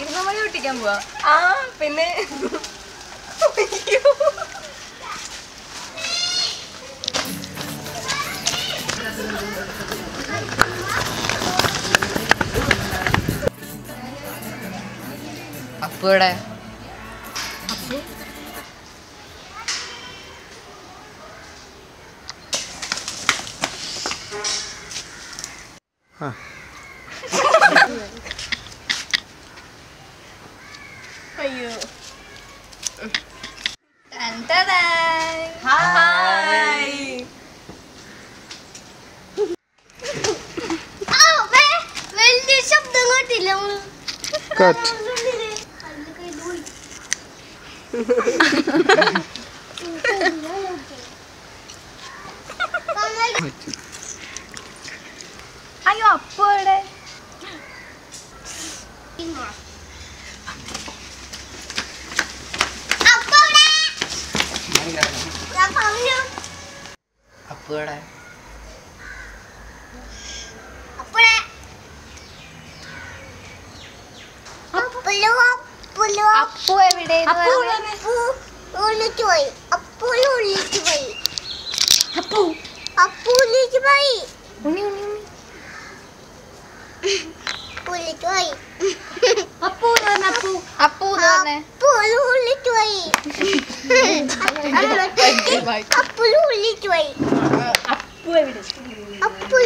ഇരുന്നമണി പൊട്ടിക്കാൻ പോവാ. ആ പിന്നെ. അയ്യോ. അപ്പു ഇവിടെ. അയ്യോ. ഹായ്. ഹായ് ശബ്ദം കേട്ടില്ല. കട്ട്. അയ്യോ അപ്പു ഇവിടെ ഞാൻ പറഞ്ഞു അപ്പു അപ്പുലു അപ്പുലു അപ്പു എവിടെ പോയി. അപ്പു ഒളിച്ചു പോയി. അപ്പു. പോയി. ഉണ്ണി ഉണ്ണി പോയി. പോയി. പോയി. എവിടെ? അപ്പു